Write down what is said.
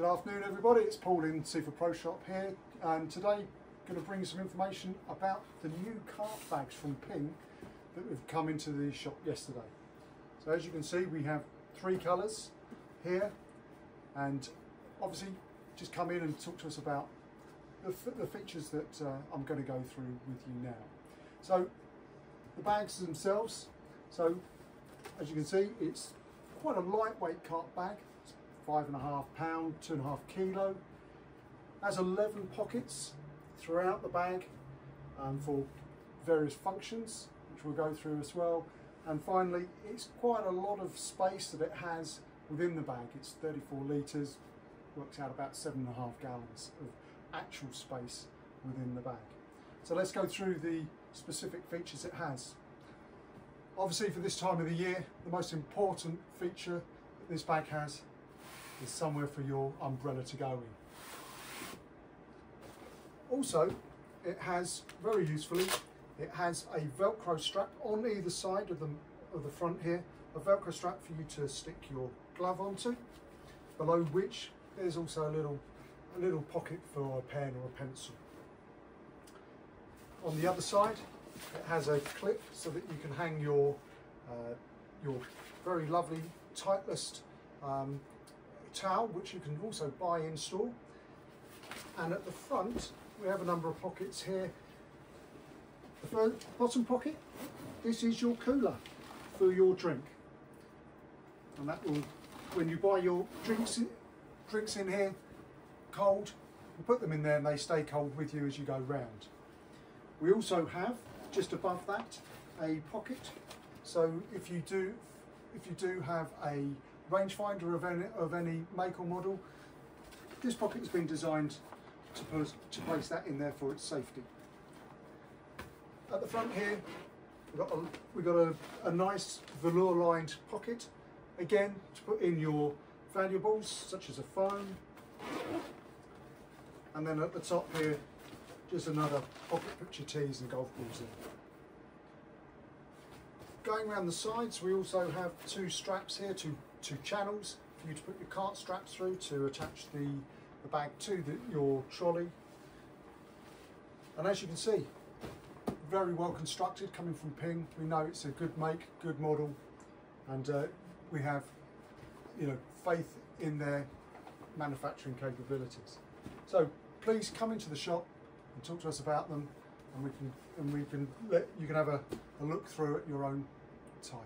Good afternoon everybody, it's Paul in Super Pro Shop here and today I'm going to bring you some information about the new cart bags from Ping that have come into the shop yesterday. So as you can see we have three colours here and obviously just come in and talk to us about the, the features that uh, I'm going to go through with you now. So the bags themselves, so as you can see it's quite a lightweight cart bag five and a half pound, two and a half kilo. Has 11 pockets throughout the bag um, for various functions, which we'll go through as well. And finally, it's quite a lot of space that it has within the bag. It's 34 litres, works out about seven and a half gallons of actual space within the bag. So let's go through the specific features it has. Obviously for this time of the year, the most important feature that this bag has is somewhere for your umbrella to go in. Also, it has, very usefully, it has a Velcro strap on either side of the, of the front here, a Velcro strap for you to stick your glove onto, below which there's also a little, a little pocket for a pen or a pencil. On the other side, it has a clip so that you can hang your, uh, your very lovely Titleist um, towel, which you can also buy in store. And at the front, we have a number of pockets here. The first, bottom pocket, this is your cooler for your drink. And that will, when you buy your drinks in, drinks in here, cold, you put them in there and they stay cold with you as you go round. We also have, just above that, a pocket. So if you do, if you do have a rangefinder of any, of any make or model. This pocket has been designed to, to place that in there for its safety. At the front here, we've got a, we've got a, a nice velour lined pocket, again to put in your valuables such as a phone. And then at the top here, just another pocket, your tees and golf balls in. Going around the sides, we also have two straps here, two two channels for you to put your cart straps through to attach the, the bag to the, your trolley. And as you can see, very well constructed coming from Ping. We know it's a good make, good model, and uh, we have you know faith in their manufacturing capabilities. So please come into the shop and talk to us about them, and we can and we can let you can have a, a look through at your own time.